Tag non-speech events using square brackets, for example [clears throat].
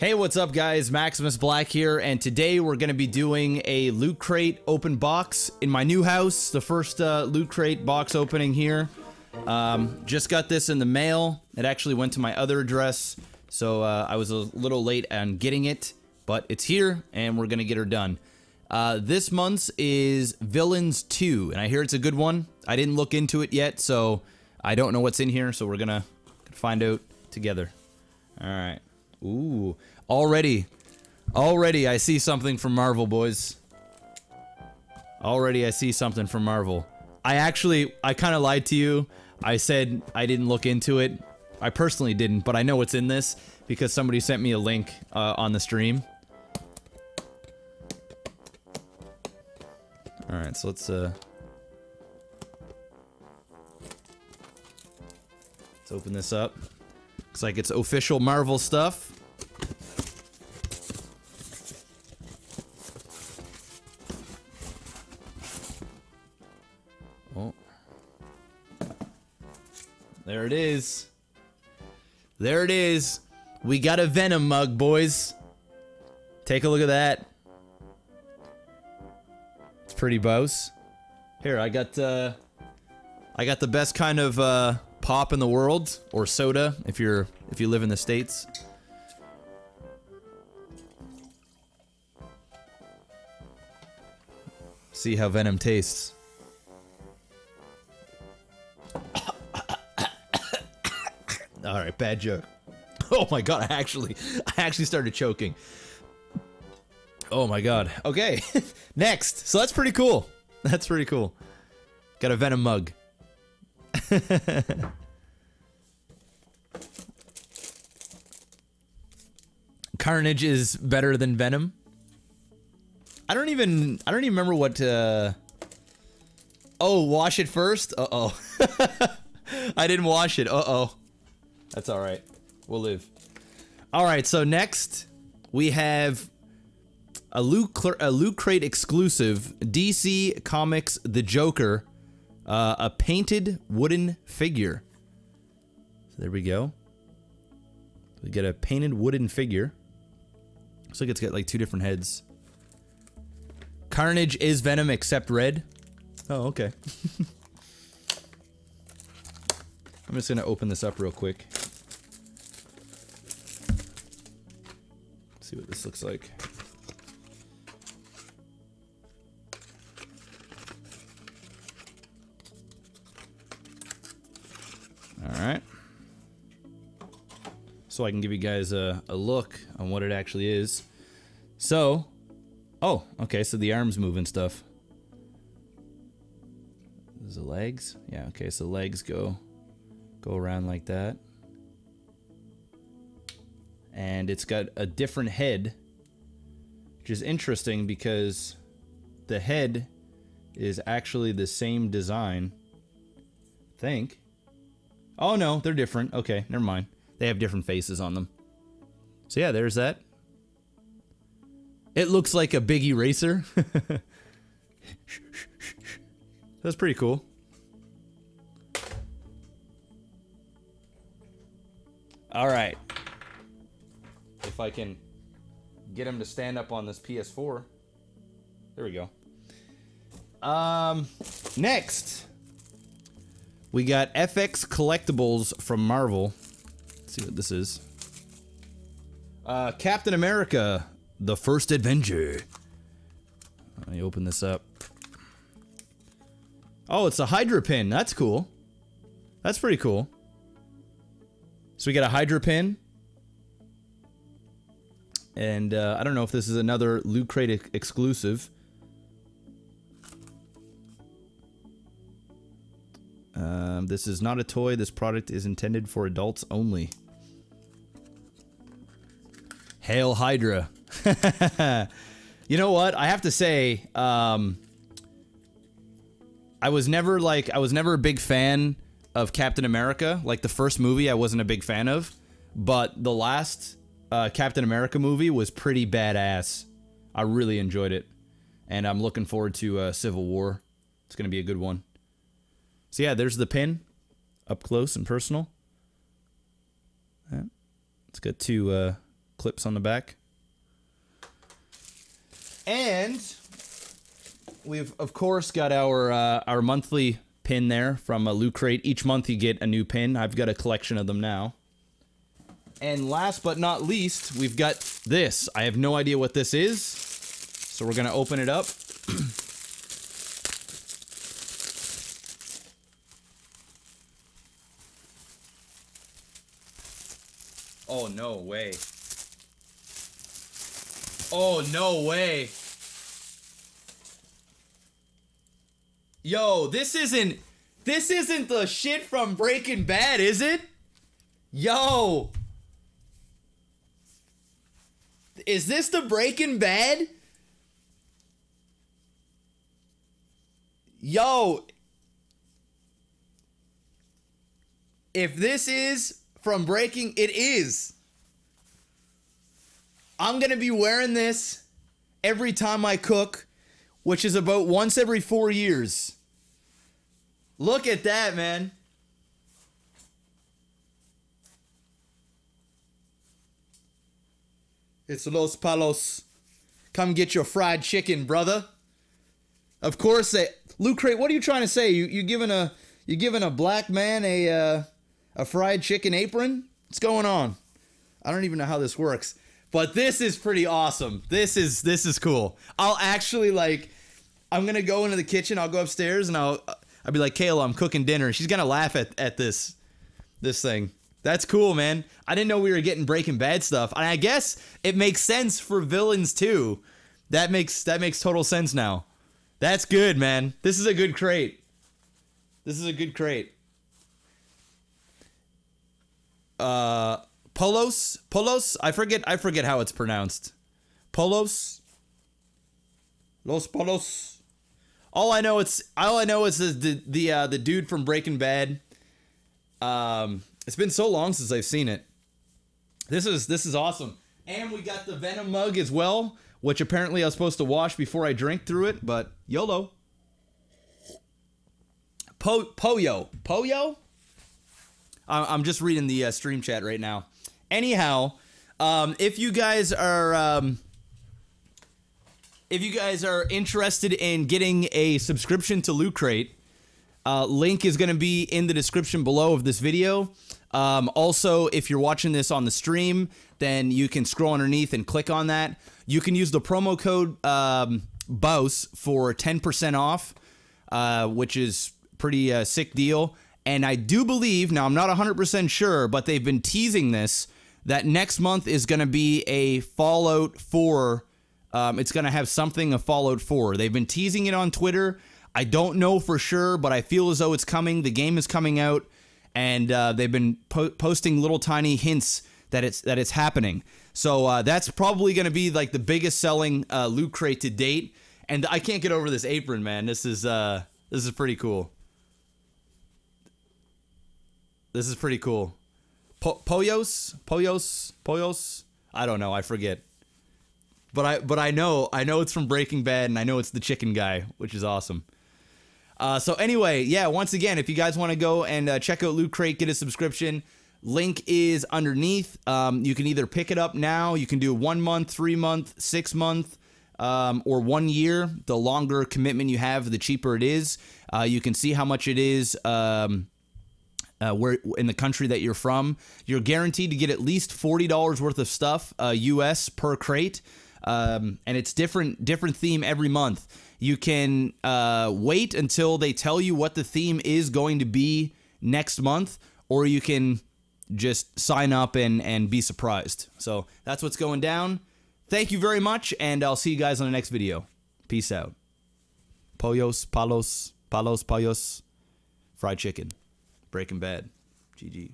Hey, what's up, guys? Maximus Black here, and today we're going to be doing a loot crate open box in my new house. The first uh, loot crate box opening here. Um, just got this in the mail. It actually went to my other address, so uh, I was a little late on getting it, but it's here, and we're going to get her done. Uh, this month's is Villains 2, and I hear it's a good one. I didn't look into it yet, so I don't know what's in here, so we're going to find out together. All right. Ooh, already, already I see something from Marvel, boys. Already I see something from Marvel. I actually, I kind of lied to you. I said I didn't look into it. I personally didn't, but I know what's in this because somebody sent me a link uh, on the stream. Alright, so let's, uh... Let's open this up. Looks like it's official Marvel stuff. There it is. There it is. We got a Venom mug, boys. Take a look at that. It's pretty boss. Here, I got, uh... I got the best kind of, uh pop in the world or soda if you're if you live in the states. See how Venom tastes. Bad joke. [laughs] Oh my god, I actually I actually started choking. Oh my god. Okay. [laughs] Next. So that's pretty cool. That's pretty cool. Got a Venom mug. [laughs] Carnage is better than Venom. I don't even I don't even remember what uh Oh, wash it first? Uh-oh. I didn't wash it. Uh-oh. That's all right. We'll live. All right, so next we have a Loot, a Loot Crate exclusive DC Comics The Joker uh, a painted wooden figure. So there we go. We get a painted wooden figure. Looks like it's got like two different heads. Carnage is Venom except red. Oh, okay. [laughs] I'm just gonna open this up real quick. This looks like. Alright. So I can give you guys a, a look on what it actually is. So, oh, okay, so the arms move and stuff. The legs. Yeah, okay, so legs go go around like that. And it's got a different head, which is interesting because the head is actually the same design. I think. Oh no, they're different. Okay, never mind. They have different faces on them. So yeah, there's that. It looks like a big eraser. [laughs] That's pretty cool. All right. If I can get him to stand up on this PS4. There we go. Um, next, we got FX Collectibles from Marvel. Let's see what this is. Uh, Captain America, the First Avenger. Let me open this up. Oh, it's a Hydra pin. That's cool. That's pretty cool. So we got a Hydra pin. And uh, I don't know if this is another Loot Crate exclusive. Um, this is not a toy. This product is intended for adults only. Hail Hydra. [laughs] you know what? I have to say, um, I was never like, I was never a big fan of Captain America. Like the first movie, I wasn't a big fan of. But the last uh, Captain America movie was pretty badass. I really enjoyed it. And I'm looking forward to uh, Civil War. It's going to be a good one. So yeah, there's the pin, up close and personal. It's got two uh, clips on the back. And we've of course got our uh, our monthly pin there from a Loot Crate. Each month you get a new pin. I've got a collection of them now. And last but not least, we've got this. I have no idea what this is, so we're gonna open it up. [clears throat] oh no way. Oh no way. Yo, this isn't this isn't the shit from Breaking Bad, is it? Yo. Is this the Breaking Bad? Yo. If this is from Breaking, it is. I'm going to be wearing this every time I cook which is about once every four years. Look at that, man. It's Los Palos. Come get your fried chicken, brother. Of course, they, Loot Crate. What are you trying to say? You you giving a you giving a black man a uh, a fried chicken apron? What's going on? I don't even know how this works. But this is pretty awesome. This is this is cool. I'll actually like I'm gonna go into the kitchen. I'll go upstairs and I'll I'll be like, Kayla, I'm cooking dinner. She's gonna laugh at at this this thing. That's cool, man. I didn't know we were getting Breaking Bad stuff, and I guess it makes sense for villains too. That makes that makes total sense now. That's good, man. This is a good crate. This is a good crate. Uh, Polos, Polos. I forget. I forget how it's pronounced. Polos. Los Polos. All I know it's all I know is the the uh, the dude from Breaking Bad. Um, it's been so long since I've seen it. This is this is awesome, and we got the Venom mug as well, which apparently I was supposed to wash before I drink through it, but YOLO. Po Poyo Poyo. I'm just reading the uh, stream chat right now. Anyhow, um, if you guys are um, if you guys are interested in getting a subscription to Loot Crate, uh, link is going to be in the description below of this video. Um, also, if you're watching this on the stream, then you can scroll underneath and click on that. You can use the promo code um, BOUSE for 10% off, uh, which is pretty uh, sick deal. And I do believe, now I'm not 100% sure, but they've been teasing this, that next month is going to be a Fallout 4 um, it's going to have something of Fallout 4. They've been teasing it on Twitter. I don't know for sure, but I feel as though it's coming. The game is coming out, and uh, they've been po posting little tiny hints that it's that it's happening. So uh, that's probably going to be like the biggest selling uh, loot crate to date. And I can't get over this apron, man. This is uh, this is pretty cool. This is pretty cool. Po Poyos, Poyos, Poyos. I don't know. I forget. But I but I know I know it's from Breaking Bad and I know it's the chicken guy, which is awesome. Uh, so anyway, yeah, once again, if you guys want to go and uh, check out Loot Crate, get a subscription. Link is underneath. Um, you can either pick it up now. You can do one month, three month, six month, um, or one year. The longer commitment you have, the cheaper it is. Uh, you can see how much it is. Um, uh, where in the country that you're from, you're guaranteed to get at least forty dollars worth of stuff, uh, U.S. per crate um, and it's different different theme every month. You can uh, wait until they tell you what the theme is going to be next month, or you can just sign up and and be surprised. So that's what's going down. Thank you very much, and I'll see you guys on the next video. Peace out. Pollos, palos, palos, pollos, fried chicken, Breaking Bad. GG.